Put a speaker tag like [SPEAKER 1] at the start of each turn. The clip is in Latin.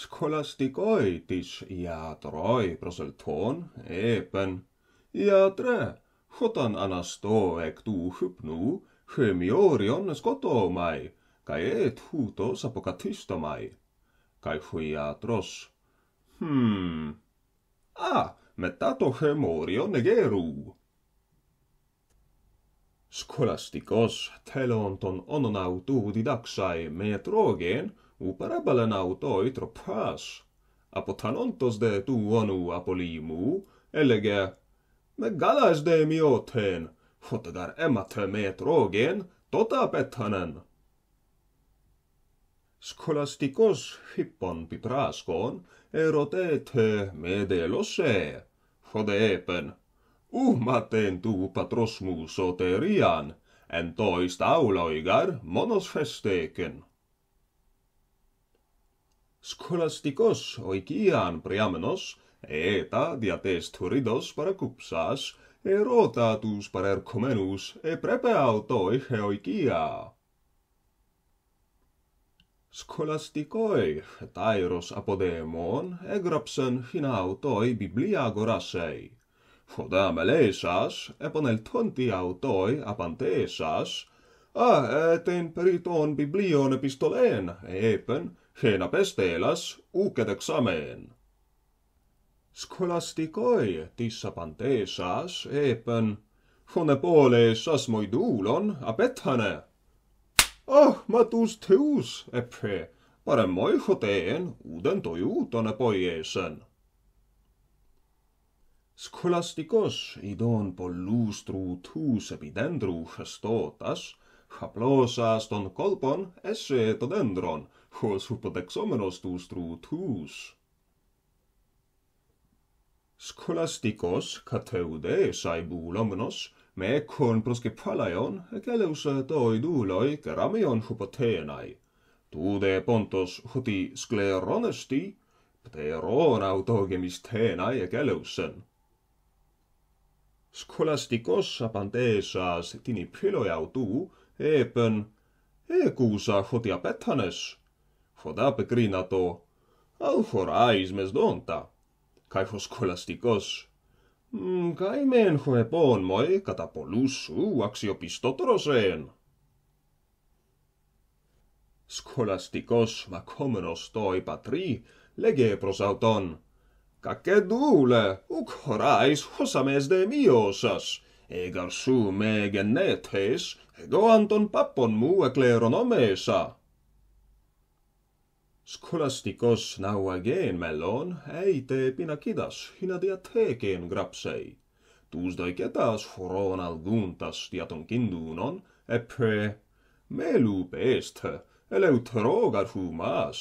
[SPEAKER 1] scholasticoi tis iatroi proselton epen. Iatre hotan anasto ec tu hypnu chemiorion scoto mai kai et huto sapocatisto mai. Kai fui iatros hmm. A ah, metato chemorion negeru. Scholasticos telonton ononautu didaxae metrogen u parabolan autoi tropas, apotanontos de tu onu apolimu, elege, me galas de mioten, hotadar emate metrogen, tota petanen. Skolastikos hippon pitraskon, erotete medelose, fodepen, hode uhmaten tu patrosmus soterian, en toist auloigar monos festeken. Scholasticos oikian priamenos, eta diates turidos para erota erotatus para ercomenus, e prepe autoi heoikia. Scholasticoi, Scholastikoi, aeros apodemon, egrapsen hin autoi biblia gorasei. Foda melesas, epon el tonti autoi apantesas, ah, a et in periton biblion hena peste elas uket examen. Skolastikoi tissapantesas epen, fone pole sasmoi duulon apetane. Ah, oh, matus teus, epre, pare moi hoteen uden toiutone poiesen. Skolastikos idon polustru tuus epidendru hastotas, haplosas ton kolpon esse todendron, dendron, hos hupodexomenos tus trutus. Scholasticos cateude saibulomnos me con proskepalaion ec eleus doiduloi ceramion hypotenai. Tu de pontos huti scleronesti, pteron autogemis tenai eceleusen. Scholasticos apantesas tini piloi autu, epen, ecusa hutia χοντά πεκρίνατο, αλφοράεις μες δόντα, καί κολαστικός. Καί μεν χοεπών μοε κατά πολλούς σου αξιοπιστότερος εν. Σκολαστικός μακόμενος το η πατρί, λέγε προς αυτόν, «Κακεντούλε, ουκ χωράεις χωσαμες δε μείωσας, εγαρσού με γενέτες, εγώ αν τον πάπον μου εκλερωνώ μέσα». Skolastikos nauageen mellon, eite pinakidas, hina diathekeen grapsei. Tuusdoiketas foron alguntas diaton kindunon, eppe melu peest, eleutrogar humas.